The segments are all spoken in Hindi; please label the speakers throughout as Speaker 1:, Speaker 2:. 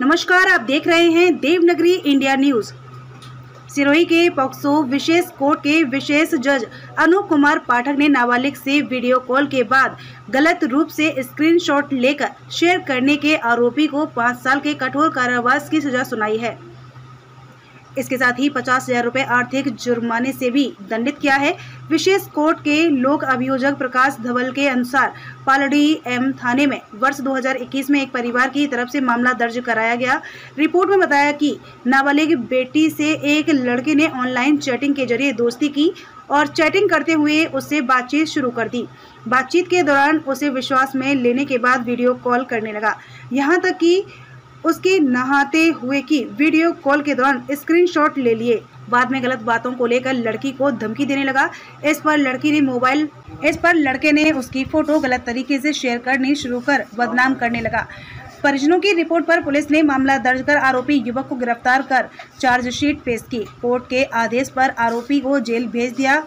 Speaker 1: नमस्कार, आप देख रहे हैं देवनगरी इंडिया न्यूज़। सिरोही के पॉक्सो विशेष कोर्ट के विशेष जज अनूप कुमार पाठक ने नाबालिग से वीडियो कॉल के बाद गलत रूप से स्क्रीनशॉट लेकर शेयर करने के आरोपी को पाँच साल के कठोर कारावास की सजा सुनाई है। इसके साथ ही पचास हज़ार रूपए आर्थिक जुर्माने से भी दंडित किया है। विशेष कोर्ट के लोक अभियोजक प्रकाश धवल के अनुसार पालड़ी एम थाने में वर्ष 2021 में एक परिवार की तरफ़ से मामला दर्ज कराया गया। रिपोर्ट में बताया कि नाबालिग बेटी से एक लड़के ने ऑनलाइन चैटिंग के ज़रिए दोस्ती की और चैटिंग करते हुए उससे बातचीत शुरू कर दी। बातचीत के दौरान उसे विश्वास में लेने के बाद वीडियो कॉल करने लगा। यहाँ तक कि उसके नहाते हुए की वीडियो कॉल के दौरान स्क्रीनशॉट ले लिए। बाद में गलत बातों को लेकर लड़की को धमकी देने लगा। इस पर लड़की ने मोबाइल, इस पर लड़के ने उसकी फ़ोटो गलत तरीके से शेयर करनी शुरू कर बदनाम करने लगा। परिजनों की रिपोर्ट पर पुलिस ने मामला दर्ज कर आरोपी युवक को गिरफ़्तार कर चार्जशीट पेश की। कोर्ट के आदेश पर आरोपी को जेल भेज दिया।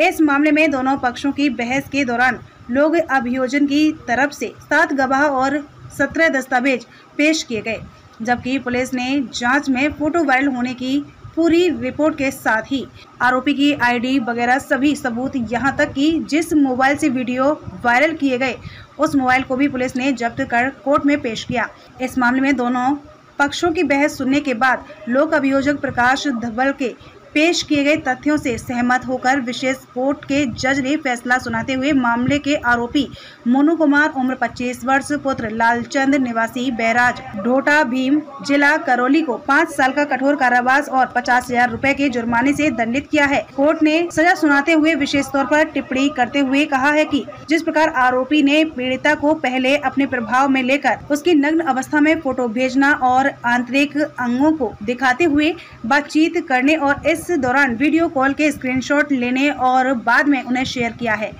Speaker 1: इस मामले में दोनों पक्षों की बहस के दौरान लोग अभियोजन की तरफ़ से सात गवाह और सत्रह दस्तावेज़ पेश किए गए, जबकि पुलिस ने जाँच में फ़ोटो वायरल होने की पूरी रिपोर्ट के साथ ही आरोपी की आईडी वगैरह सभी सबूत यहाँ तक कि जिस मोबाइल से वीडियो वायरल किए गए, उस मोबाइल को भी पुलिस ने जब्त कर कोर्ट में पेश किया। इस मामले में दोनों पक्षों की बहस सुनने के बाद लोक अभियोजक प्रकाश धवल के पेश किए गए तथ्यों से सहमत होकर विशेष कोर्ट के जज ने फैसला सुनाते हुए मामले के आरोपी मोनू कुमार, उम्र 25 वर्ष, पुत्र लालचंद, निवासी बैराज ढोटा, भीम जिला करौली को पाँच साल का कठोर कारावास और पचास हज़ार रूपए के जुर्माने से दंडित किया है। कोर्ट ने सजा सुनाते हुए विशेष तौर पर टिप्पणी करते हुए कहा है कि जिस प्रकार आरोपी ने पीड़िता को पहले अपने प्रभाव में लेकर उसकी नग्न अवस्था में फ़ोटो भेजना और आंतरिक अंगों को दिखाते हुए बातचीत करने और इस दौरान वीडियो कॉल के स्क्रीनशॉट लेने और बाद में उन्हें शेयर किया है।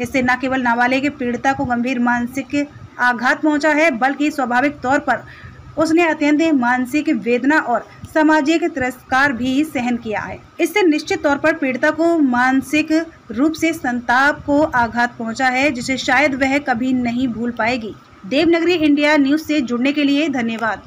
Speaker 1: इससे न केवल नाबालिग पीड़िता को गंभीर मानसिक आघात पहुँचा है, बल्कि स्वाभाविक तौर पर उसने अत्यंत मानसिक वेदना और सामाजिक तिरस्कार भी सहन किया है। इससे निश्चित तौर पर पीड़िता को मानसिक रूप से संताप को आघात पहुँचा है, जिसे शायद वह कभी नहीं भूल पाएगी। देवनगरी इंडिया न्यूज़ से जुड़ने के लिए धन्यवाद।